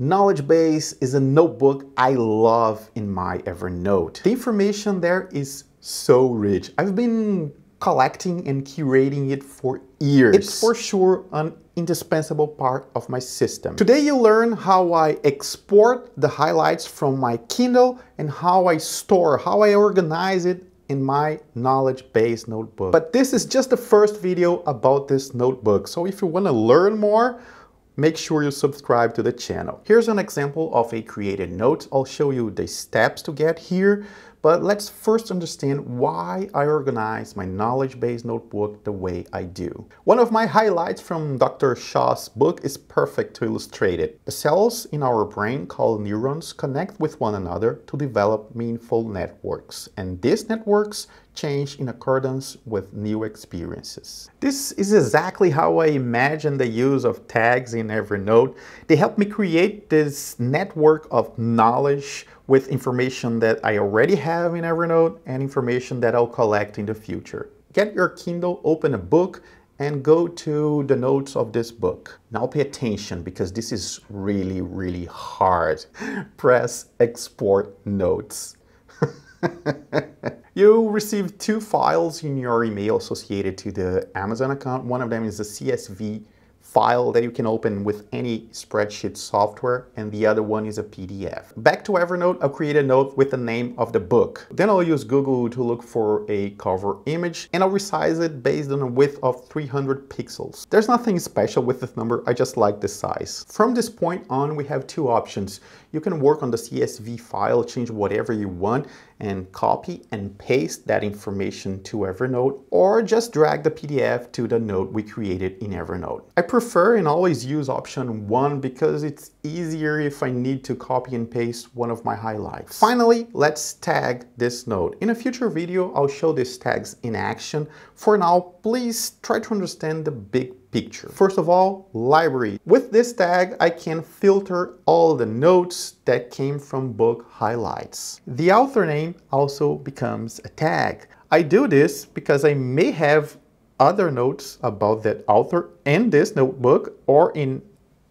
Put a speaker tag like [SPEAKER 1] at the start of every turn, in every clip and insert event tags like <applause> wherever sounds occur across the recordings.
[SPEAKER 1] Knowledge Base is a notebook I love in my Evernote. The information there is so rich. I've been collecting and curating it for years. It's for sure an indispensable part of my system. Today you learn how I export the highlights from my Kindle and how I store, how I organize it in my knowledge base notebook. But this is just the first video about this notebook. So if you want to learn more, make sure you subscribe to the channel. Here's an example of a created note. I'll show you the steps to get here, but let's first understand why I organize my knowledge base notebook the way I do. One of my highlights from Dr. Shaw's book is perfect to illustrate it. The cells in our brain called neurons connect with one another to develop meaningful networks, and these networks change in accordance with new experiences. This is exactly how I imagine the use of tags in Evernote. They help me create this network of knowledge with information that I already have in Evernote and information that I'll collect in the future. Get your Kindle, open a book, and go to the notes of this book. Now pay attention because this is really, really hard. <laughs> Press export notes. <laughs> you receive two files in your email associated to the Amazon account. One of them is a CSV file that you can open with any spreadsheet software and the other one is a PDF. Back to Evernote, I'll create a note with the name of the book. Then I'll use Google to look for a cover image and I'll resize it based on a width of 300 pixels. There's nothing special with this number, I just like the size. From this point on, we have two options. You can work on the CSV file, change whatever you want, and copy and paste that information to Evernote, or just drag the PDF to the note we created in Evernote. I prefer and always use option one because it's easier if I need to copy and paste one of my highlights. Finally, let's tag this note. In a future video, I'll show these tags in action. For now, please try to understand the big picture. First of all, library. With this tag, I can filter all the notes that came from book highlights. The author name also becomes a tag. I do this because I may have other notes about that author in this notebook or in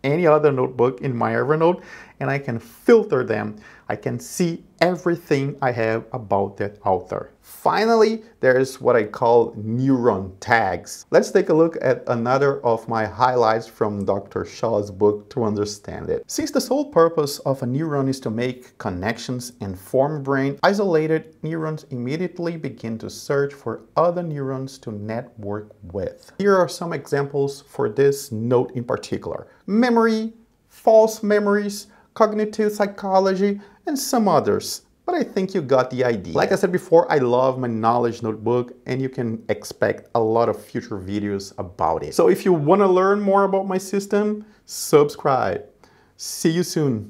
[SPEAKER 1] any other notebook in my Evernote and I can filter them. I can see everything I have about that author. Finally, there's what I call neuron tags. Let's take a look at another of my highlights from Dr. Shaw's book to understand it. Since the sole purpose of a neuron is to make connections and form brain, isolated neurons immediately begin to search for other neurons to network with. Here are some examples for this note in particular. Memory, false memories, cognitive psychology, and some others. But I think you got the idea. Like I said before, I love my knowledge notebook and you can expect a lot of future videos about it. So if you want to learn more about my system, subscribe. See you soon.